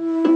Pango.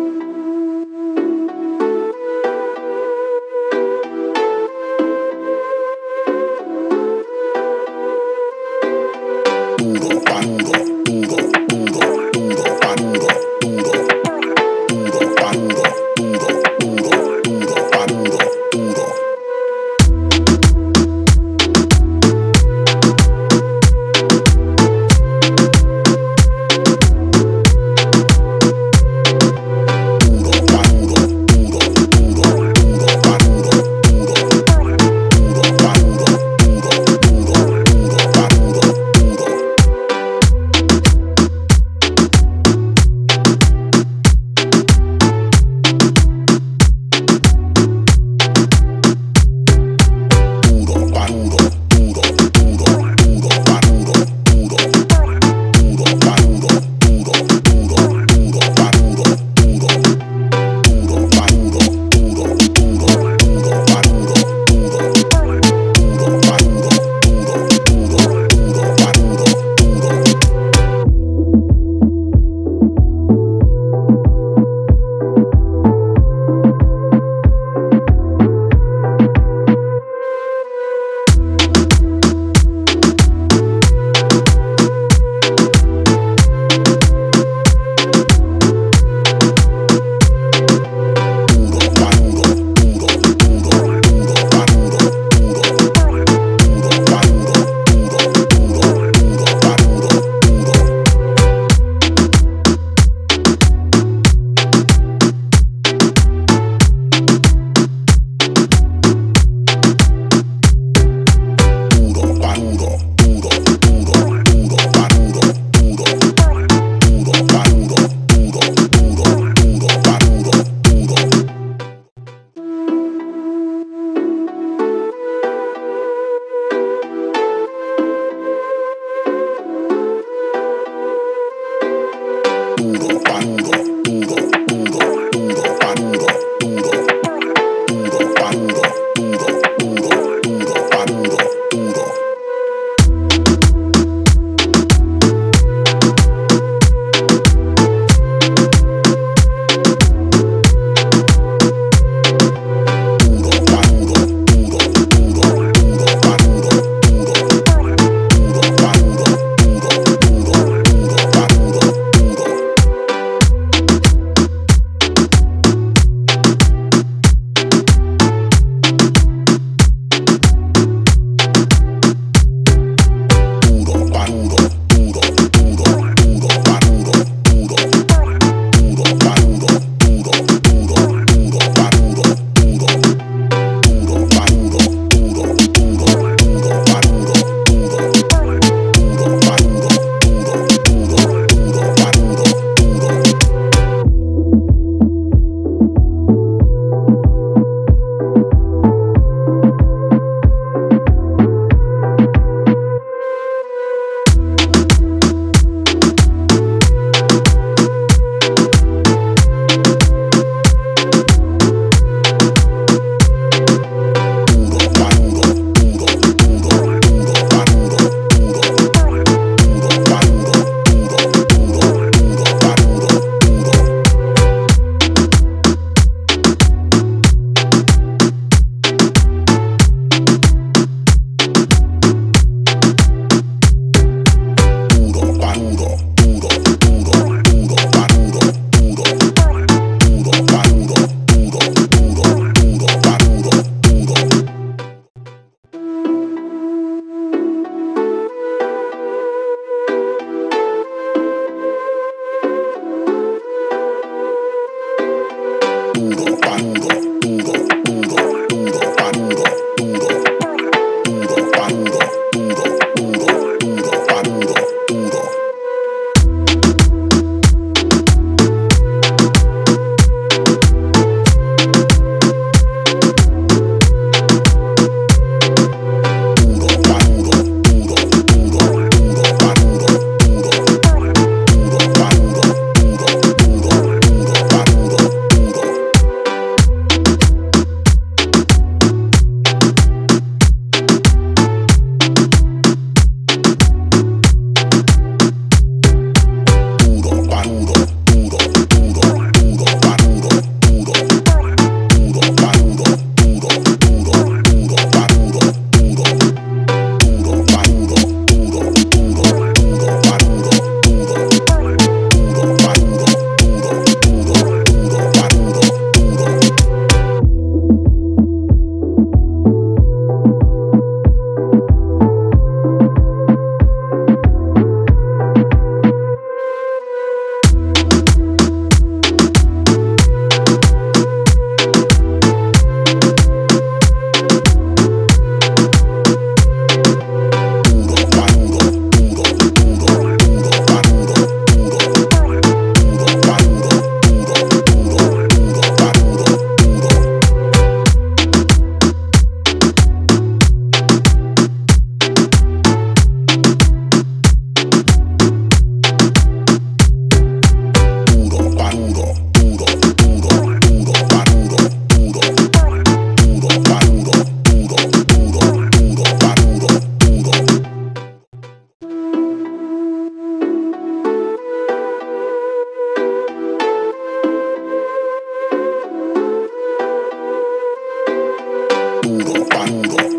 Duro.